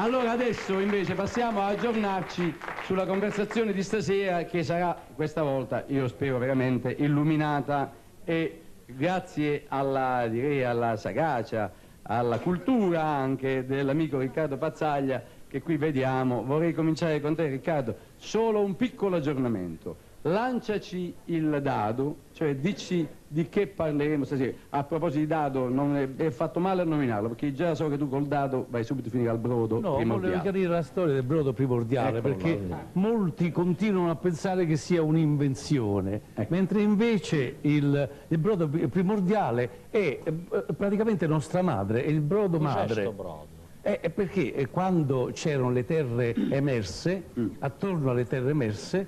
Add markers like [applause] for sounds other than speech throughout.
Allora adesso invece passiamo a aggiornarci sulla conversazione di stasera che sarà questa volta, io spero veramente, illuminata. E grazie alla, direi, alla sagacia, alla cultura anche dell'amico Riccardo Pazzaglia che qui vediamo. Vorrei cominciare con te Riccardo, solo un piccolo aggiornamento lanciaci il dado, cioè dici di che parleremo stasera. A proposito di dado, non è, è, fatto male a nominarlo, perché già so che tu col dado vai subito a finire al brodo no, primordiale. No, volevo chiarire la storia del brodo primordiale, Eccolo, perché no. molti continuano a pensare che sia un'invenzione, ecco. mentre invece il, il, brodo primordiale è eh, praticamente nostra madre, è il brodo madre. brodo? È perché quando c'erano le terre emerse, mm. attorno alle terre emerse,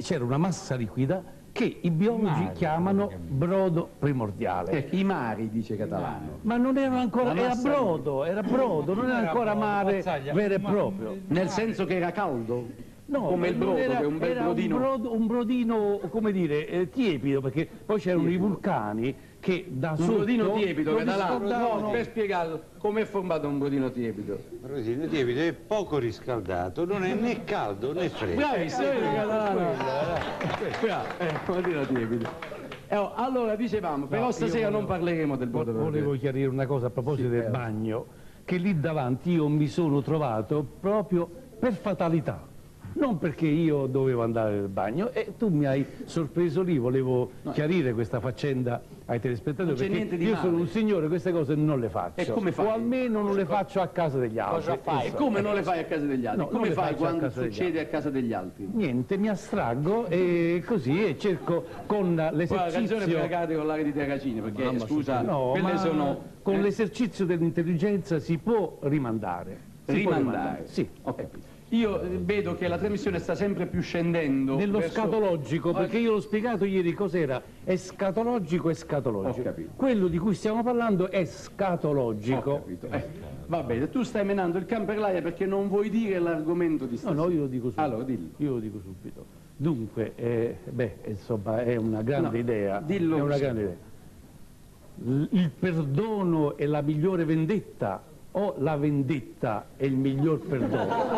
c'era una massa liquida che i biologi mari, chiamano brodo primordiale. Eh, I mari, dice Catalano. Ma non era ancora, era brodo, era brodo, non era ancora mare vero e proprio. Nel senso che era caldo? No, come il brodo, era, che è un bel brodino. Un, brodo, un brodino, come dire, eh, tiepido, perché poi c'erano i vulcani che da un sotto... brodino tiepido, che da là, no, per spiegarlo, come è formato un brodino tiepido? Un brodino tiepido è poco riscaldato, non è né caldo né freddo. Bravissimo, eh, catalano. Eh, un brodino tiepido. Eh, oh, allora dicevamo, però no, stasera volevo, non parleremo del brodo Volevo chiarire una cosa a proposito sì, del bagno, che lì davanti io mi sono trovato proprio per fatalità non perché io dovevo andare al bagno e tu mi hai sorpreso lì, volevo no. chiarire questa faccenda ai telespettatori perché io male. sono un signore queste cose non le faccio e come fai? o almeno non le faccio a casa degli altri cosa fai? e come non le fai a casa degli altri? No, come fai quando succede a casa degli altri? niente, mi astraggo e così e cerco con l'esercizio la canzone con l'aria di Terracini perché Mamma scusa no, quelle sono con eh? l'esercizio dell'intelligenza si può rimandare si rimandare? Può rimandare. sì, ho capito io vedo che la trasmissione sta sempre più scendendo nello verso... scatologico perché io l'ho spiegato ieri cos'era. È scatologico e scatologico. Quello di cui stiamo parlando è scatologico. Eh, va bene tu stai menando il can per l'aria perché non vuoi dire l'argomento di stasera. No no io lo dico subito. Allora dillo. Io lo dico subito. Dunque eh, beh insomma è una grande no, idea. dillo è una grande idea. Il perdono è la migliore vendetta o la vendetta è il miglior perdono.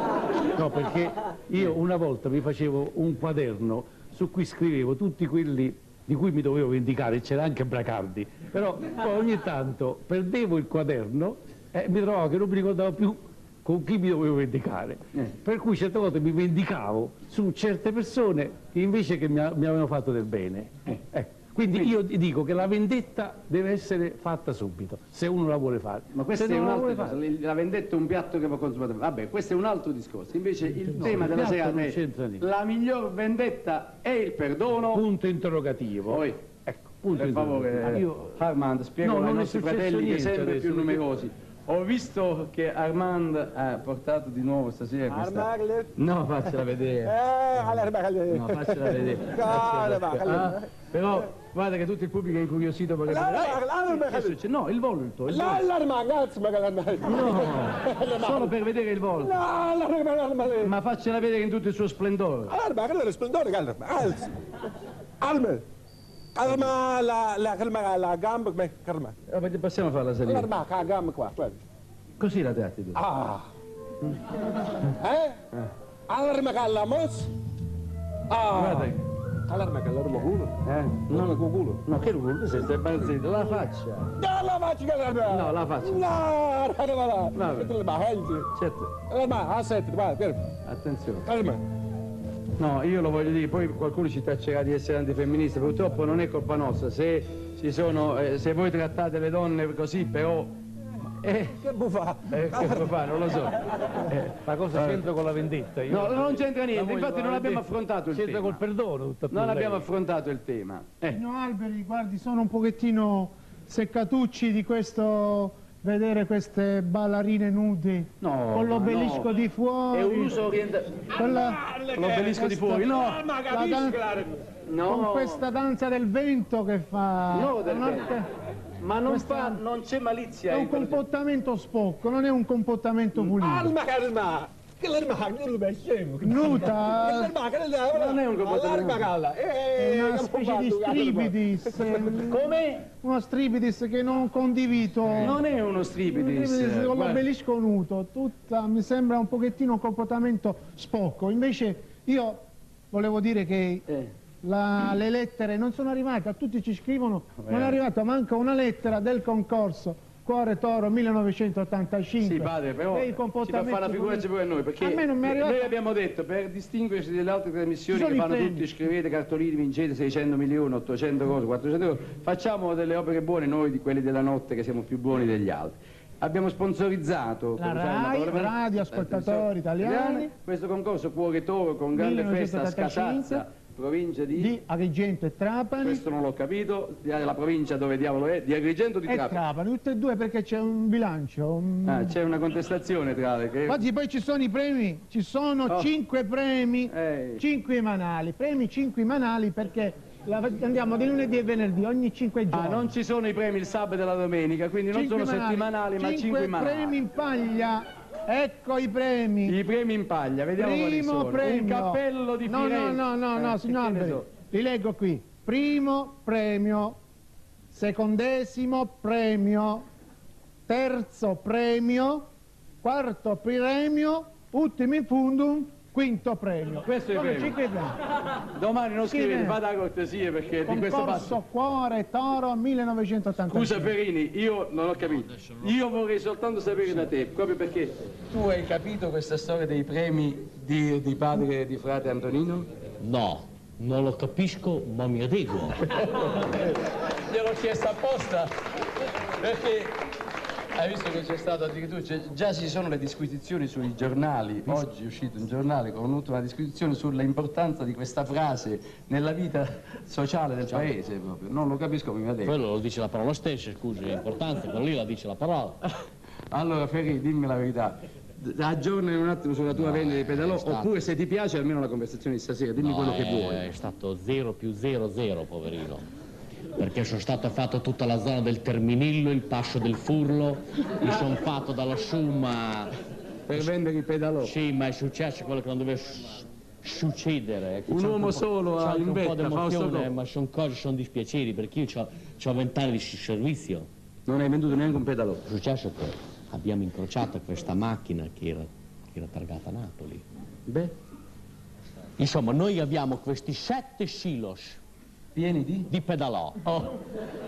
No, perché io una volta mi facevo un quaderno su cui scrivevo tutti quelli di cui mi dovevo vendicare, c'era anche Bracardi, però poi ogni tanto perdevo il quaderno e mi trovavo che non mi ricordavo più con chi mi dovevo vendicare. Per cui certe volte mi vendicavo su certe persone che invece che mi, mi avevano fatto del bene. Eh. Ecco. Quindi io dico che la vendetta deve essere fatta subito, se uno la vuole fare. Ma questa è un'altra cosa, fare. la vendetta è un piatto che va consumato. Vabbè, questo è un altro discorso. Invece il no, tema il della sera è la miglior vendetta è il perdono. Punto interrogativo. Poi, ecco, punto per favore, io... Armand, spiego no, ai nostri fratelli che sempre più numerosi. Ho visto che Armand ha portato di nuovo stasera questa... Armand? No, faccela vedere. Eh, no, faccela vedere. Faccela vedere. Ah, però Guarda che tutto il pubblico è incuriosito perché... Eh, no, il volto. Il volto. No, [laughs] solo per vedere il volto. Ma faccela vedere in tutto il suo splendore. Allora, splendore, Alme. Calma la, la, calma la gamba, come calma. Eh, passiamo a fare la salita. Calma, la gamba qua. Così la tratti tu. Ah. Eh? Allora, la mos. Ah. Guarda. Allarma che allora culo. Eh? Non lo culo. No, che culo? Sei zitto, la faccia. No, la faccia che la No, la faccia. No, no, no, no. Siete le bahenze. Certo. Allora, aspetta, guarda, fermo. Attenzione. Calma. No, io lo voglio dire, poi qualcuno ci taccerà di essere antifemminista, purtroppo non è colpa nostra, se, sono, eh, se voi trattate le donne così però eh, che buffa? Eh, che buffa, non lo so. Eh, ma cosa c'entra con la vendetta? Io no, non c'entra niente, infatti non abbiamo affrontato il tema. C'entra col perdono. Non abbiamo affrontato il tema. Eh. No, Alberi, guardi, sono un pochettino seccatucci di questo vedere queste ballerine nude no, con l'obelisco no. di fuori. È un uso orientale. L'obelisco di fuori, no. No. Con questa danza del vento che fa. No, del vento. Ma non, fa, non c'è malizia. È un comportamento spocco, non è un comportamento pulito. Calma, calma! Che l'arma non lo scemo. Nuta [laughs] non Non è un comportamento. L'arma calla. è una specie di striptease. [laughs] Come? Uno striptease che non condivido. Non è uno Un striptease. striptease con l'obelisco nudo, tutta, mi sembra un pochettino un comportamento spocco. Invece io volevo dire che Eh. La- le lettere non sono arrivate, a tutti ci scrivono, non è arrivata manca una lettera del concorso Cuore Toro 1985. Sì, padre, però Dei ci fa comportamenti fare la figuraccia pure a noi, perché A me non mi arrivato. noi abbiamo detto, per distinguerci dalle altre trasmissioni che fanno premi. tutti, scrivete cartolini, vincete 600 milioni, 800 cose, 400 cose, facciamo delle opere buone noi di quelli della notte che siamo più buoni degli altri. Abbiamo sponsorizzato La RAI, naturalmente, Radio Ascoltatori televisione Italiani. questo concorso Cuore Toro con grande festa a 1985, Scasazza, provincia di... di Agrigento e Trapani. questo non l'ho capito, la provincia dove diavolo è, di Agrigento o di e Trapani? Trapani, tutte e due perché c'è un bilancio. un- Ah, c'è una contestazione tra le che... Infatti poi ci sono i premi, ci sono Oh. cinque premi, Eh. cinquemanali, premi cinquemanali perché la- andiamo di lunedì e venerdì, ogni cinque giorni. Ah, non ci sono i premi il sabato e la domenica, quindi non sono Cinquemanali, settimanali ma cinque cinquemanali. premi in paglia, ecco i premi. I premi in paglia, vediamo quali Primo sono. premio. Un cappello di no, Firenze. No, no, no, no, Eh, signor so. li leggo qui. Primo premio, secondesimo premio, terzo premio, quarto premio, ultimo in fundum, quinto premio. Questo è il premio. Domani non scrivete, fate la cortesia perché di questo passo. Cuore Toro 1985. Scusa Ferini, io non ho capito. Io vorrei soltanto sapere da te, proprio perché tu hai capito questa storia dei premi di, di padre e di frate Antonino? No, non lo capisco, ma mi adeguo. [laughs] Gliel'ho chiesto apposta perché hai visto che c'è stato addirittura, già ci sono le disquisizioni sui giornali, oggi è uscito un giornale con un'ultima disquisizione sull'importanza di questa frase nella vita sociale del paese proprio, non lo capisco come mi ha detto. Quello lo dice la parola stessa, scusi, è importante, quello lì la dice la parola. [laughs] Allora Ferri, dimmi la verità, aggiornami un attimo sulla tua vendita di pedalò, stato- oppure se ti piace almeno la conversazione di stasera, dimmi quello che è, vuoi. È stato 0 più 0, 0, poverino. Perché sono stato fatto tutta la zona del Terminillo, il Passo del Furlo, mi sono fatto da lassù, ma... Per vendere i pedalò. Sì, ma è successo quello che non doveva succedere. ecco, Un uomo po'- solo a- in un po' vetta, di Fausto ma sono cose, sono dispiaceri, perché io ho vent'anni di servizio. Non hai venduto neanche un pedalò. È successo che abbiamo incrociato questa macchina che era, che era targata a Napoli. Beh, Insomma, noi abbiamo questi sette silos pieni di? di pedalò,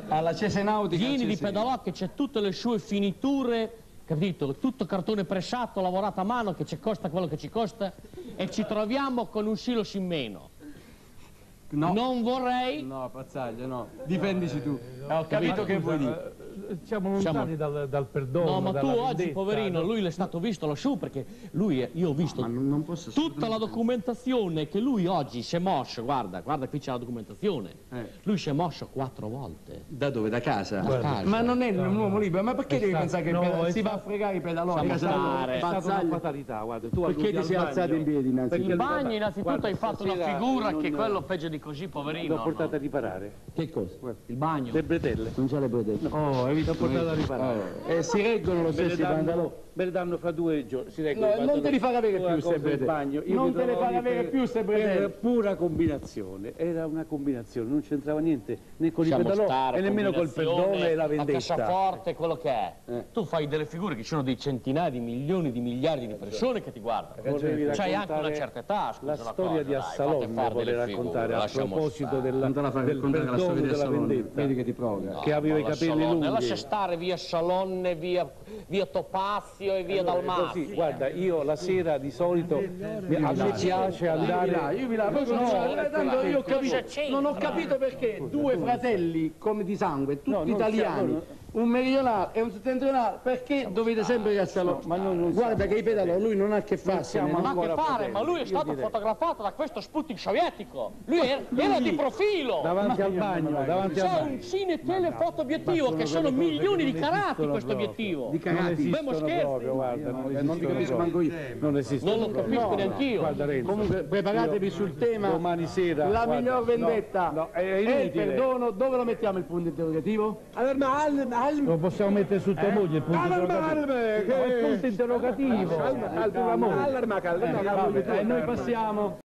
Alla Cesenautica. pieni di pedalò che c'è tutte le sue finiture, capito? Tutto cartone pressato, lavorato a mano, che ci costa quello che ci costa, e ci troviamo con un silos in meno. No. Non vorrei... No, Pazzaglio, no. Difendici tu. Eh, ho capito che vuoi dire. Siamo lontani dal, dal perdono. No, ma tu dalla oggi, vendetta, poverino, no? lui l'è stato visto lassù perché lui, io ho visto Ma non, non posso tutta la documentazione che lui oggi si è mosso, guarda, guarda qui c'è la documentazione. Eh. Lui si è mosso quattro volte. Da dove? Da casa? Da casa. Ma non è un uomo libero, ma perché È devi stato- pensare che no, si va a fregare i pedaloni? È stata una fatalità, guarda. Tu Perché ti sei al alzato in piedi innanzitutto? Il Perché- bagno innanzitutto Guarda, hai fatto una figura che quello peggio di così, poverino. L'ho portata no. a riparare. Che cosa? Il bagno. Le bretelle. Non c'è le bretelle. Oh, hai visto? L'ho portata a riparare. Oh, E si reggono lo stesso i pantaloni. me le danno fra due giorni. Si reggono No, i non te li far avere più bagno. Io Non te le lì avere più ste bretelle. Era pura combinazione, era una combinazione, non c'entrava niente né con i Lasciamo pedalò e nemmeno col perdono e la La vendetta. cassaforte, quello che è. Eh. Tu fai delle figure che ci sono di centinaia di milioni di miliardi di persone che ti guardano. C'hai anche una certa età, scusa La storia cosa, di Assalon vorrei raccontare a lasciamo proposito della, Non te la fai del raccontare la perdono storia di della Assalone. vendetta. Vedi che ti provoca. che avevo i capelli lunghi. Lascia stare via Salonne, via, via Topazio e via Dalmazia. Così, guarda, io la sera di solito mi- a me piace Io vi là, andare io vi là, No, eh, tanto io ho capito, non ho capito perché due fratelli come di sangue, tutti No, italiani, siamo- un meridionale e un settentrionale, perché dovete sempre il salone? ma noi non Guarda che i pedalò lui non ha che farsi. siamo ne- Ma che fare? Ma lui è io stato direi. fotografato da questo Sputnik sovietico. Lui era, era di profilo. davanti al bagno, davanti al C'è bagno. un cine telefoto obiettivo che sono milioni che di non carati questo obiettivo. Di Non cagati. esistono scherzi. proprio, guarda, non Eh, esistono non ti capisco manco io. Non esistono Non lo capisco neanch'io. Guarda Renzo, Comunque preparatevi sul tema. domani sera La miglior vendetta no, è e il inutile. perdono, dove lo mettiamo il punto interrogativo? Allora, ma Lo possiamo mettere su tua moglie il punto interrogativo. calma, che- il punto interrogativo. Calma, calma, moglie. calma, eh, noi passiamo